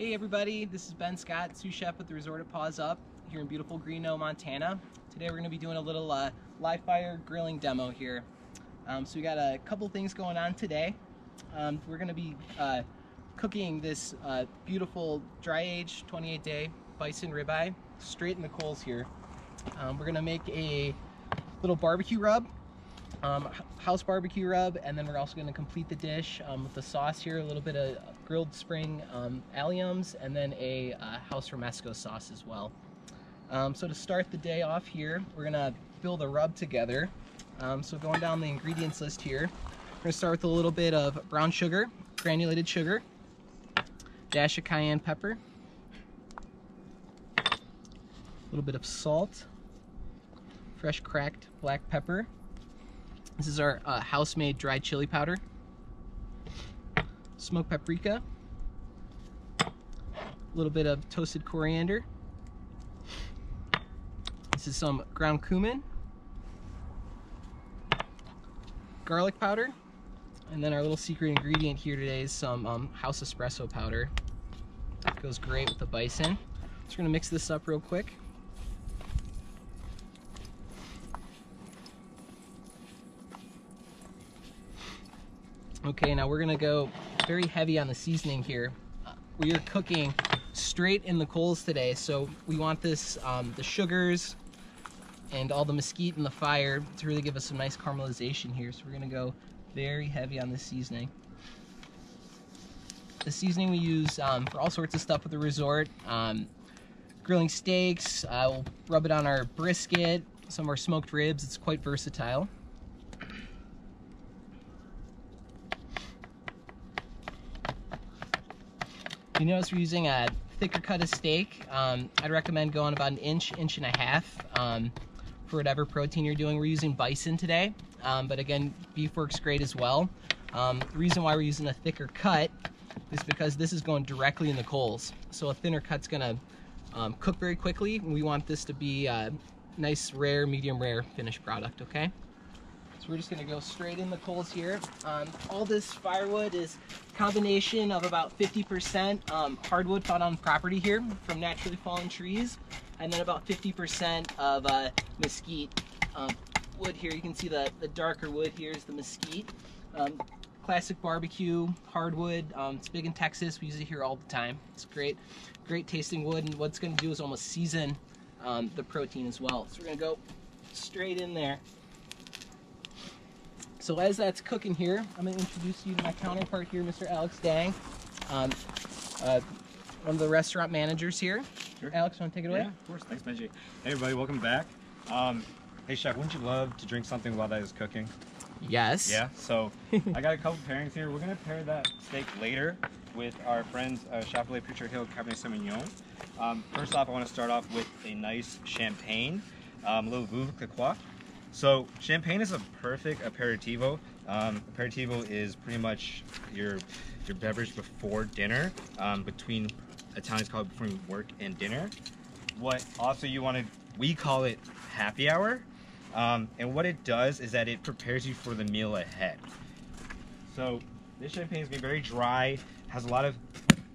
Hey everybody, this is Ben Scott, sous chef at the Resort at Paws Up here in beautiful Greenough, Montana. Today we're going to be doing a little uh, live fire grilling demo here. Um, so we got a couple things going on today. Um, we're going to be uh, cooking this uh, beautiful dry age 28 day bison ribeye straight in the coals here. Um, we're going to make a little barbecue rub um, house barbecue rub, and then we're also going to complete the dish um, with the sauce here, a little bit of grilled spring um, alliums, and then a uh, house romesco sauce as well. Um, so to start the day off here, we're going to build a rub together. Um, so going down the ingredients list here, we're going to start with a little bit of brown sugar, granulated sugar, dash of cayenne pepper, a little bit of salt, fresh cracked black pepper, this is our uh, house-made dried chili powder, smoked paprika, a little bit of toasted coriander. This is some ground cumin, garlic powder, and then our little secret ingredient here today is some um, house espresso powder. That goes great with the bison. So we're gonna mix this up real quick. Okay, now we're gonna go very heavy on the seasoning here. We are cooking straight in the coals today, so we want this, um, the sugars and all the mesquite in the fire to really give us some nice caramelization here. So we're gonna go very heavy on this seasoning. The seasoning we use um, for all sorts of stuff at the resort. Um, grilling steaks, uh, we'll rub it on our brisket, some of our smoked ribs. It's quite versatile. You notice we're using a thicker cut of steak, um, I'd recommend going about an inch, inch and a half um, for whatever protein you're doing. We're using bison today, um, but again, beef works great as well. Um, the reason why we're using a thicker cut is because this is going directly in the coals. So a thinner cut's gonna um, cook very quickly. We want this to be a nice, rare, medium rare finished product, okay? So we're just gonna go straight in the coals here. Um, all this firewood is combination of about 50% um, hardwood found on property here from naturally fallen trees, and then about 50% of uh, mesquite um, wood here. You can see the, the darker wood here is the mesquite. Um, classic barbecue hardwood. Um, it's big in Texas. We use it here all the time. It's great, great tasting wood, and what's gonna do is almost season um, the protein as well. So we're gonna go straight in there. So as that's cooking here, I'm going to introduce you to my counterpart here, Mr. Alex Dang, um, uh, one of the restaurant managers here. Sure. Alex, want to take it away? Yeah, of course. Thanks, Benji. Hey, everybody, welcome back. Um, hey, Chef, wouldn't you love to drink something while that is cooking? Yes. Yeah, so I got a couple pairings here. We're going to pair that steak later with our friends uh, Chappellet Pritchard Hill Cabernet Sauvignon. Um, first off, I want to start off with a nice champagne, um, a little Veuve Clicquot. So champagne is a perfect aperitivo. Um, aperitivo is pretty much your your beverage before dinner. Um, between Italians call it between work and dinner. What also you want to we call it happy hour. Um, and what it does is that it prepares you for the meal ahead. So this champagne is gonna be very dry, has a lot of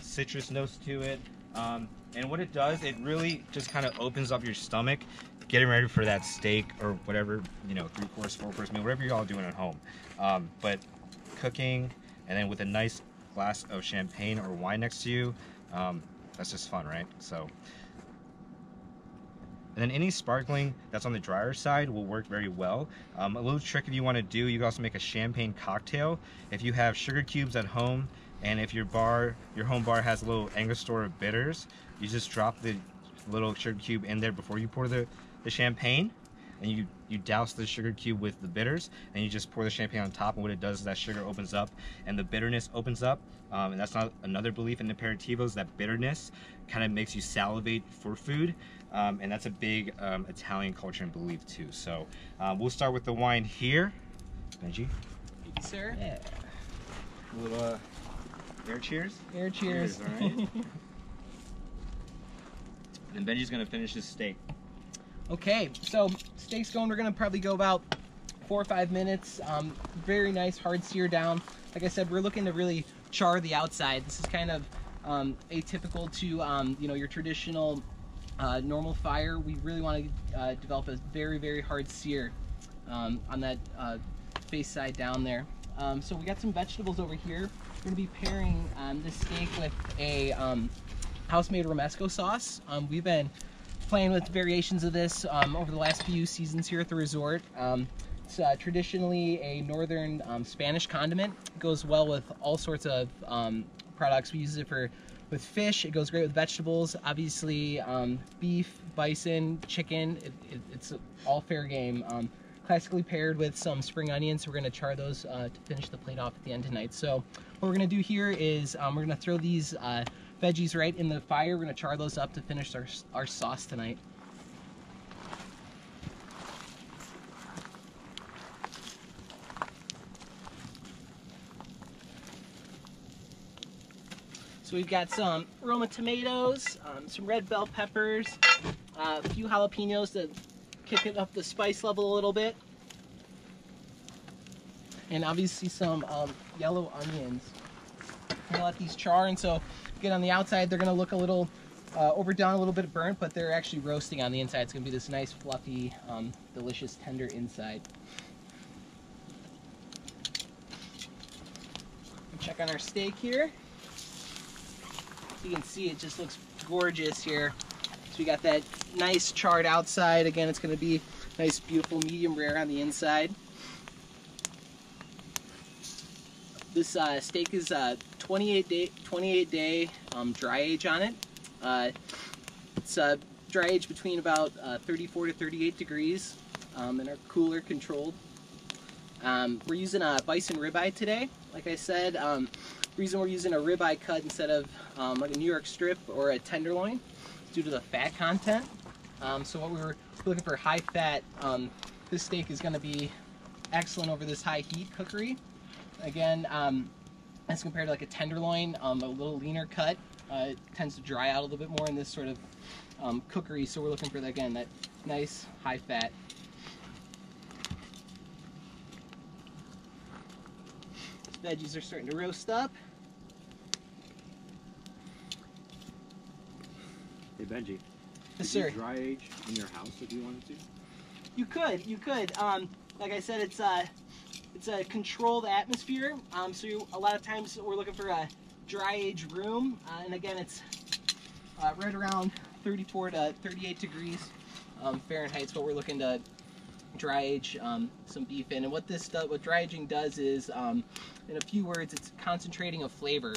citrus notes to it. Um, and what it does, it really just kind of opens up your stomach getting ready for that steak or whatever, you know, three course, four course meal, whatever you're all doing at home. Um, but cooking and then with a nice glass of champagne or wine next to you, um, that's just fun, right? So, and then any sparkling that's on the drier side will work very well. Um, a little trick if you want to do, you can also make a champagne cocktail. If you have sugar cubes at home, and if your bar, your home bar has a little Angostura bitters, you just drop the little sugar cube in there before you pour the the champagne. And you you douse the sugar cube with the bitters and you just pour the champagne on top. And what it does is that sugar opens up and the bitterness opens up. Um, and that's not another belief in aperitivos that bitterness kind of makes you salivate for food. Um, and that's a big um, Italian culture and belief too. So um, we'll start with the wine here. Benji? Thank you sir. Yeah. A little uh, air cheers air cheers, cheers right and Benji's gonna finish his steak Okay, so steak's going, we're gonna probably go about four or five minutes. Um, very nice hard sear down. Like I said, we're looking to really char the outside. This is kind of um, atypical to um, you know your traditional uh, normal fire. We really want to uh, develop a very very hard sear um, on that uh, face side down there. Um, so we got some vegetables over here. We're gonna be pairing um, this steak with a um, house-made romesco sauce. Um, we've been playing with variations of this um, over the last few seasons here at the resort. Um, it's uh, traditionally a northern Spanish condiment. It goes well with all sorts of products. We use it for with fish. It goes great with vegetables. Obviously, beef, bison, chicken. It, it, it's all fair game. Classically paired with some spring onions. We're gonna char those uh, to finish the plate off at the end tonight. So what we're gonna do here is um, we're gonna throw these uh, veggies right in the fire. We're gonna char those up to finish our, our sauce tonight. So we've got some Roma tomatoes, um, some red bell peppers, uh, a few jalapenos kick it up the spice level a little bit. And obviously some um, yellow onions. Gonna let these char and so get on the outside, they're gonna look a little uh, overdone, a little bit burnt, but they're actually roasting on the inside. It's gonna be this nice, fluffy, um, delicious, tender inside. Check on our steak here. You can see it just looks gorgeous here. We got that nice charred outside. Again, it's gonna be nice, beautiful, medium rare on the inside. This uh, steak is uh, 28 day 28 day um, dry age on it. Uh, it's uh, dry age between about uh, 34 to 38 degrees um, and are cooler controlled. Um, we're using a bison ribeye today. Like I said, um, reason we're using a ribeye cut instead of um, like a New York strip or a tenderloin due to the fat content. Um, so what we were looking for high fat, um, this steak is going to be excellent over this high heat cookery. Again, um, as compared to like a tenderloin, um, a little leaner cut uh, it tends to dry out a little bit more in this sort of um, cookery. So we're looking for, again, that nice high fat. Veggies are starting to roast up. Hey Benji. Yes, sir. Dry age in your house if you wanted to. You could, you could. Um, like I said, it's a, it's a controlled atmosphere. Um, so you, a lot of times we're looking for a dry age room, uh, and again, it's uh, right around 34 to 38 degrees um, Fahrenheit. Is what we're looking to dry age um, some beef in. And what this does, what dry aging does is, um, in a few words, it's concentrating a flavor.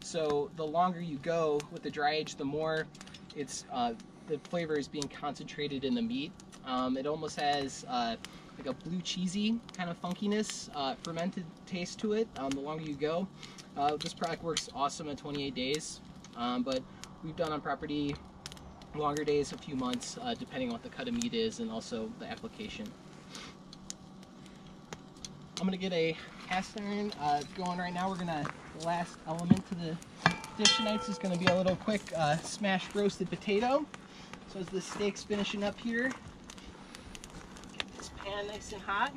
So the longer you go with the dry age, the more it's uh, the flavor is being concentrated in the meat. Um, it almost has uh, like a blue cheesy kind of funkiness, uh, fermented taste to it. Um, the longer you go, uh, this product works awesome at 28 days, um, but we've done on property longer days, a few months, uh, depending on what the cut of meat is and also the application. I'm gonna get a cast iron uh, going right now. We're gonna, last element to the dish tonight is gonna be a little quick uh, smashed roasted potato. So as the steak's finishing up here, get this pan nice and hot.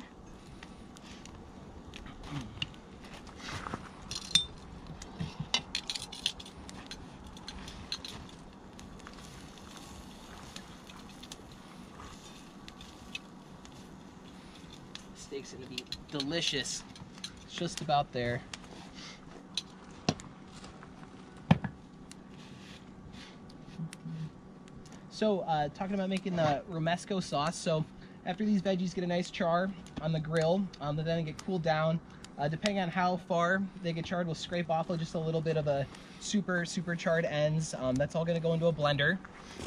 Steak's gonna be delicious. It's just about there. So, uh, talking about making the romesco sauce. So, after these veggies get a nice char on the grill, um, then they get cooled down. Uh, depending on how far they get charred, we'll scrape off just a little bit of a super, super charred ends. Um, that's all gonna go into a blender.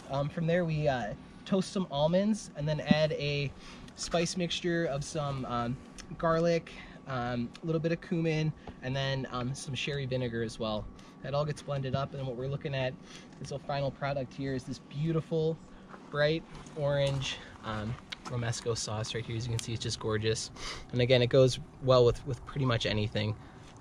Um, from there, we uh, toast some almonds and then add a spice mixture of some um, garlic, um, a little bit of cumin, and then um, some sherry vinegar as well. That all gets blended up, and what we're looking at is the final product here is this beautiful, bright orange um, romesco sauce right here. As you can see, it's just gorgeous. And again, it goes well with, with pretty much anything.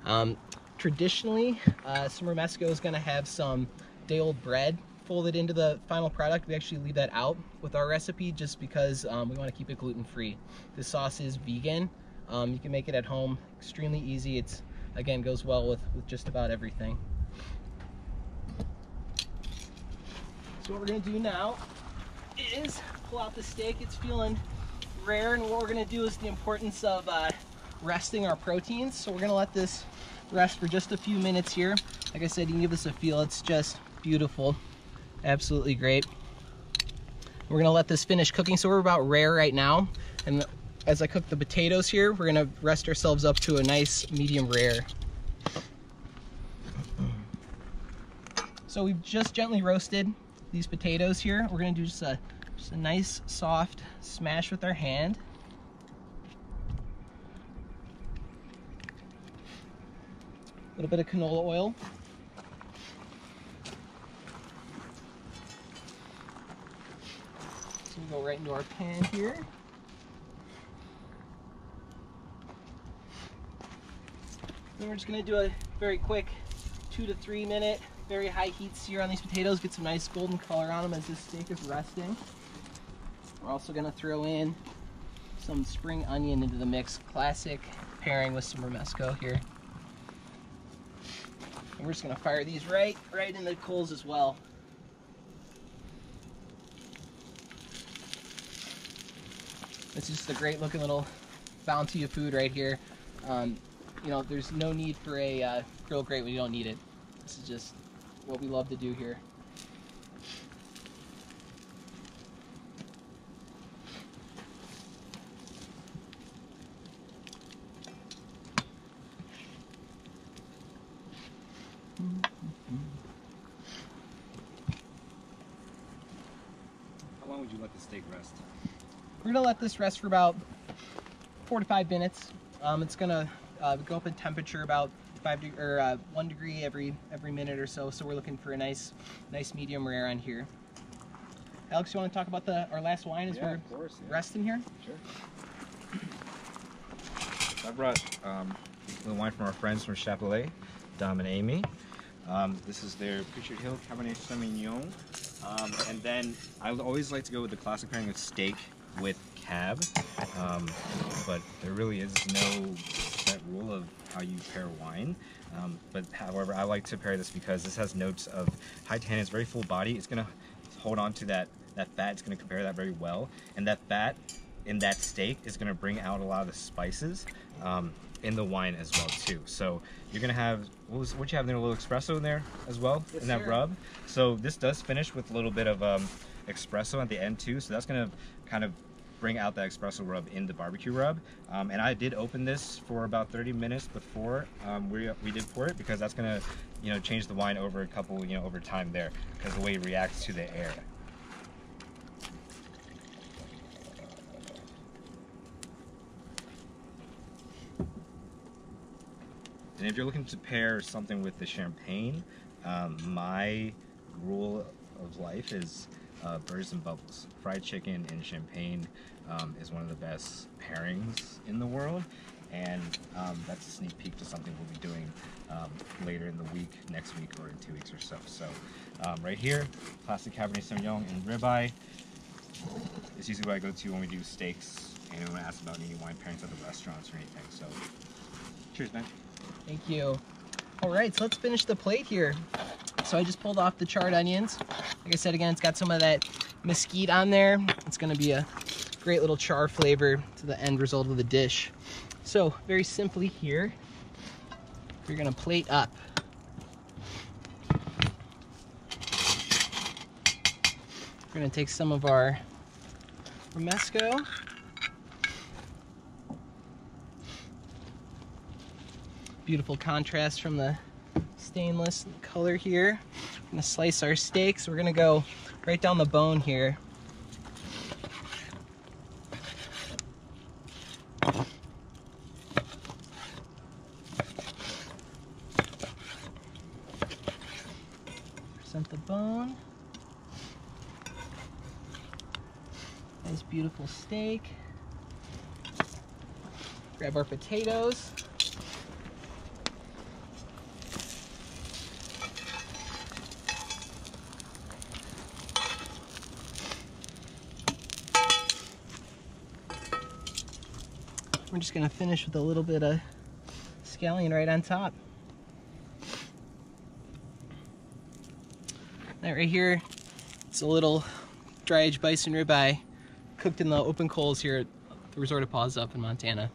Um, traditionally, uh, some romesco is going to have some day-old bread folded into the final product. We actually leave that out with our recipe just because um, we want to keep it gluten-free. This sauce is vegan. Um, you can make it at home, extremely easy. It's again goes well with, with just about everything. So what we're gonna do now is pull out the steak. It's feeling rare, and what we're gonna do is the importance of uh, resting our proteins. So we're gonna let this rest for just a few minutes here. Like I said, you can give this a feel. It's just beautiful, absolutely great. We're gonna let this finish cooking. So we're about rare right now, and as I cook the potatoes here, we're gonna rest ourselves up to a nice medium rare. So we've just gently roasted these potatoes here. We're gonna do just a, just a nice soft smash with our hand. A little bit of canola oil. So we go right into our pan here. Then we're just gonna do a very quick two to three minute, very high heat sear on these potatoes, get some nice golden color on them as this steak is resting. We're also gonna throw in some spring onion into the mix, classic pairing with some romesco here. And we're just gonna fire these right, right in the coals as well. It's just a great looking little bounty of food right here. Um, you know, there's no need for a uh, grill grate when you don't need it. This is just what we love to do here. How long would you let the steak rest? We're gonna let this rest for about four to five minutes. Um, it's gonna uh, go up in temperature about five de- or uh, one degree every every minute or so. So we're looking for a nice nice medium rare on here. Alex, you want to talk about the our last wine as we're course. resting here? Sure. So I brought um, a little wine from our friends from Chappellet, Dom and Amy. Um, this is their Pritchard Hill Cabernet Sauvignon. Um, and then I would always like to go with the classic pairing of steak with cab. Um, but there really is no set rule of how you pair wine. Um, but however, I like to pair this because this has notes of high tannin. It's very full body. It's gonna hold on to that that fat. It's gonna compare that very well, and that fat in that steak is gonna bring out a lot of the spices um, in the wine as well too. So you're gonna have what was what you have there a little espresso in there as well Yes, in that rub. So this does finish with a little bit of um, espresso at the end too. So that's gonna kind of bring out that espresso rub in the barbecue rub. Um, and I did open this for about 30 minutes before um, we, we did pour it because that's gonna, you know, change the wine over a couple, you know, over time there because the way it reacts to the air. And if you're looking to pair something with the champagne, um, my rule of life is uh, burgers and bubbles. Fried chicken and champagne um, is one of the best pairings in the world. And um, that's a sneak peek to something we'll be doing um, later in the week, next week, or in two weeks or so. So, um, right here, classic Cabernet Sauvignon and ribeye. It's usually what I go to when we do steaks. And when I ask about any wine pairings at the restaurants or anything. So, cheers, man. Thank you. All right, so let's finish the plate here. So I just pulled off the charred onions. Like I said again, it's got some of that mesquite on there. It's gonna be a great little char flavor to the end result of the dish. So very simply here, you're gonna plate up. We're gonna take some of our romesco. Beautiful contrast from the stainless color here. Gonna slice our steaks. We're gonna go right down the bone here. Present the bone. Nice beautiful steak. Grab our potatoes. We're just gonna finish with a little bit of scallion right on top. That right here It's a little dry aged bison ribeye cooked in the open coals here at the Resort of Paws up in Montana.